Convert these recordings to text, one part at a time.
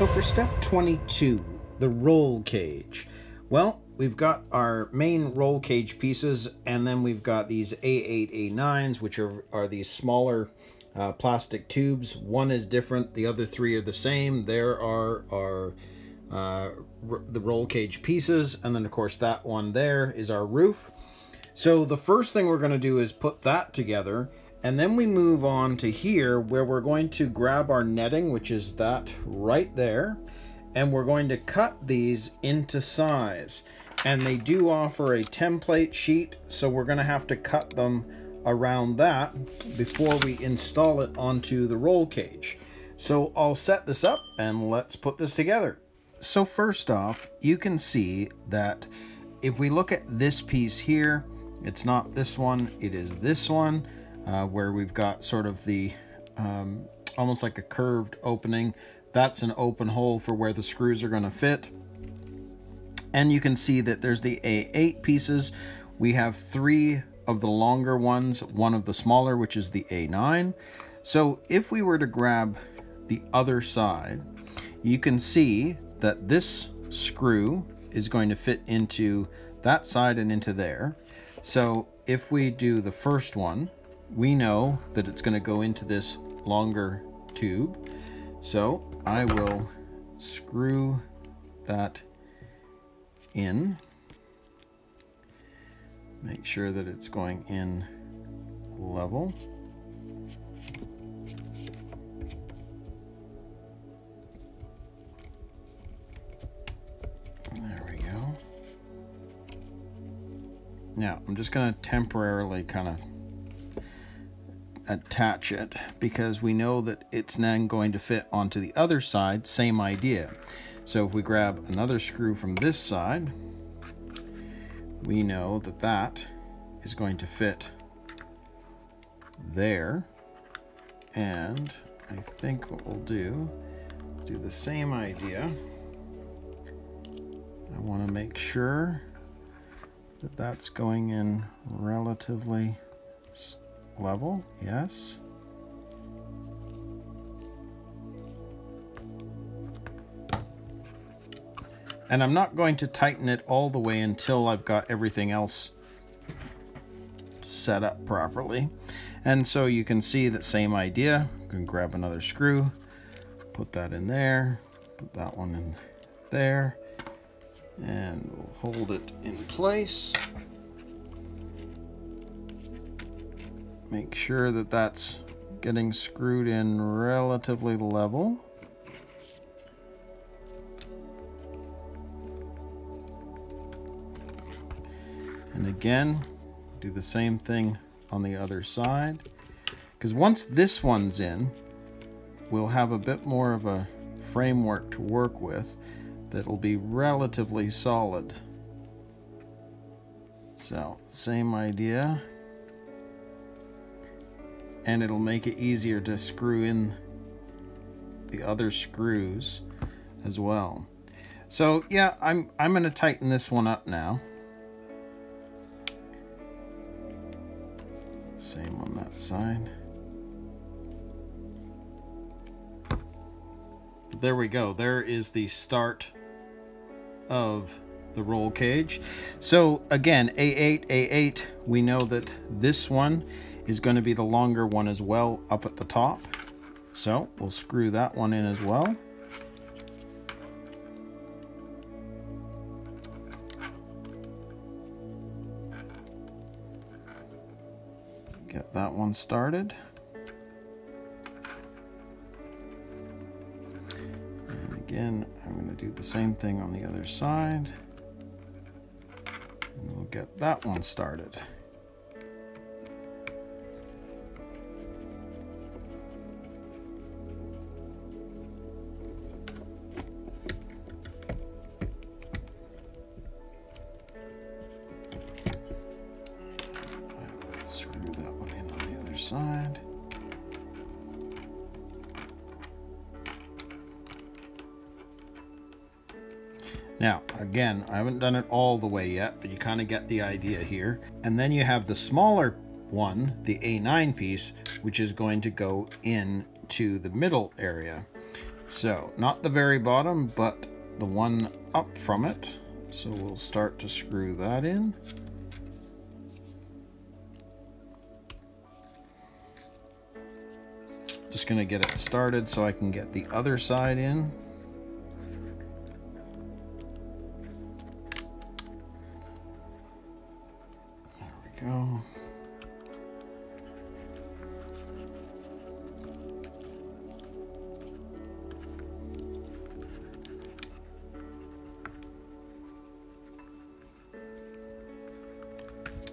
So for step 22, the roll cage. Well, we've got our main roll cage pieces and then we've got these A8, A9s, which are, are these smaller uh, plastic tubes. One is different, the other three are the same. There are our uh, the roll cage pieces, and then of course that one there is our roof. So the first thing we're going to do is put that together, and then we move on to here where we're going to grab our netting, which is that right there, and we're going to cut these into size. And they do offer a template sheet, so we're going to have to cut them around that before we install it onto the roll cage. So I'll set this up and let's put this together. So first off, you can see that if we look at this piece here, it's not this one, it is this one, uh, where we've got sort of the, um, almost like a curved opening. That's an open hole for where the screws are going to fit. And you can see that there's the A8 pieces. We have three of the longer ones, one of the smaller, which is the A9. So if we were to grab the other side, you can see that this screw is going to fit into that side and into there. So if we do the first one, we know that it's going to go into this longer tube. So I will screw that in. Make sure that it's going in level. There we go. Now, I'm just going to temporarily kind of attach it because we know that it's then going to fit onto the other side, same idea. So if we grab another screw from this side, we know that that is going to fit there. And I think what we'll do, do the same idea. I want to make sure that that's going in relatively level, yes. And I'm not going to tighten it all the way until I've got everything else set up properly. And so you can see that same idea. You can grab another screw, put that in there, put that one in there, and we'll hold it in place. Make sure that that's getting screwed in relatively level. And again, do the same thing on the other side. Because once this one's in, we'll have a bit more of a framework to work with that'll be relatively solid. So, same idea. And it'll make it easier to screw in the other screws as well. So yeah, I'm, I'm going to tighten this one up now. Same on that side. There we go. There is the start of the roll cage. So again, A8, A8, we know that this one is going to be the longer one as well up at the top. So we'll screw that one in as well. Get that one started. And again, I'm going to do the same thing on the other side. And we'll get that one started. Side. Now, again, I haven't done it all the way yet, but you kind of get the idea here. And then you have the smaller one, the A9 piece, which is going to go in to the middle area. So, not the very bottom, but the one up from it. So we'll start to screw that in. Just to get it started so I can get the other side in. There we go.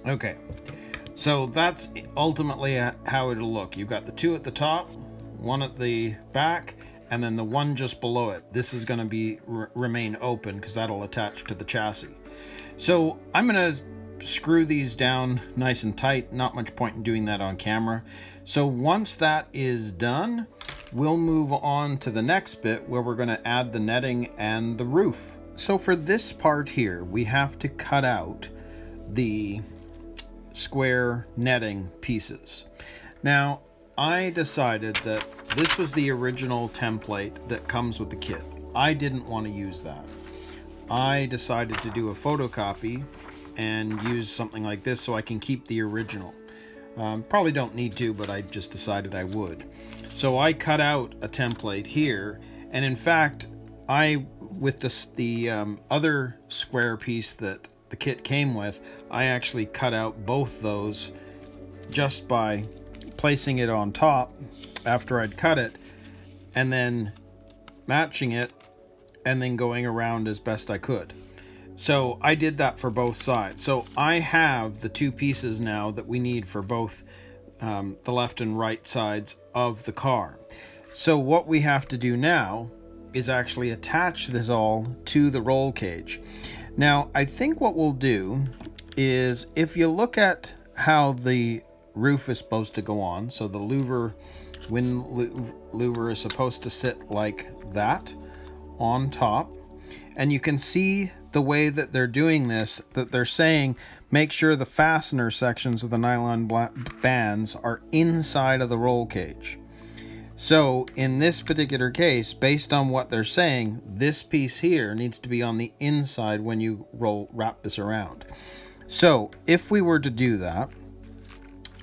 Okay, so that's ultimately uh, how it'll look. You've got the two at the top, one at the back, and then the one just below it. This is going to be remain open because that'll attach to the chassis. So I'm going to screw these down nice and tight. Not much point in doing that on camera. So once that is done, we'll move on to the next bit where we're going to add the netting and the roof. So for this part here, we have to cut out the square netting pieces. Now, I decided that this was the original template that comes with the kit. I didn't want to use that. I decided to do a photocopy and use something like this so I can keep the original. Um, probably don't need to, but I just decided I would. So I cut out a template here, and in fact, I, with this, the um, other square piece that the kit came with, I actually cut out both those just by placing it on top after I'd cut it and then matching it and then going around as best I could. So I did that for both sides. So I have the two pieces now that we need for both um, the left and right sides of the car. So what we have to do now is actually attach this all to the roll cage. Now, I think what we'll do is if you look at how the roof is supposed to go on, so the louver, wind louver is supposed to sit like that on top, and you can see the way that they're doing this, that they're saying make sure the fastener sections of the nylon bands are inside of the roll cage. So in this particular case, based on what they're saying, this piece here needs to be on the inside when you roll wrap this around. So if we were to do that,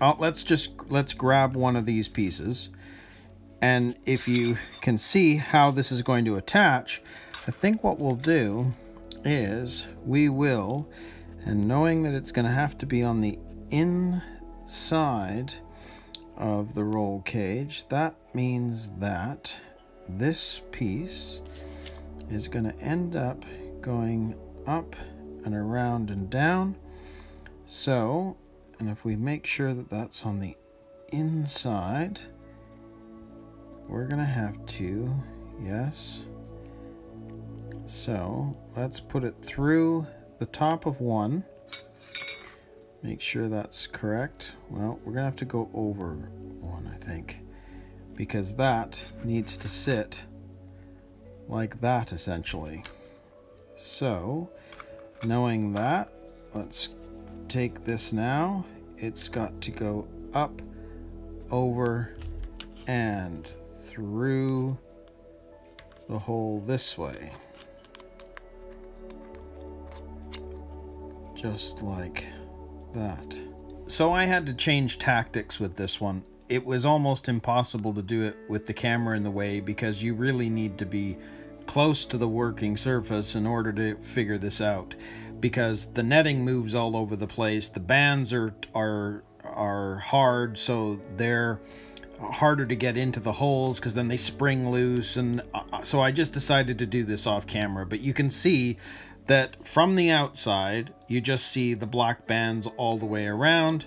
uh, let's just let's grab one of these pieces. And if you can see how this is going to attach, I think what we'll do is we will, and knowing that it's going to have to be on the inside of the roll cage, that means that this piece is going to end up going up and around and down. So, and if we make sure that that's on the inside, we're going to have to, yes. So, let's put it through the top of one Make sure that's correct. Well, we're gonna have to go over one, I think, because that needs to sit like that, essentially. So, knowing that, let's take this now. It's got to go up, over, and through the hole this way. Just like that. So I had to change tactics with this one. It was almost impossible to do it with the camera in the way because you really need to be close to the working surface in order to figure this out because the netting moves all over the place the bands are are are hard so they're harder to get into the holes because then they spring loose and uh, so I just decided to do this off camera but you can see that from the outside, you just see the black bands all the way around.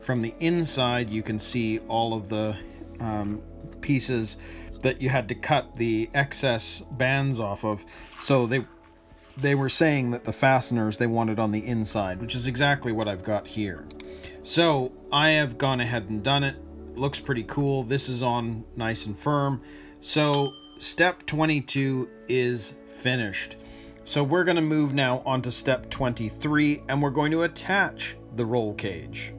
From the inside, you can see all of the um, pieces that you had to cut the excess bands off of. So they they were saying that the fasteners they wanted on the inside, which is exactly what I've got here. So I have gone ahead and done it. Looks pretty cool. This is on nice and firm. So step 22 is finished. So we're going to move now on to step 23 and we're going to attach the roll cage.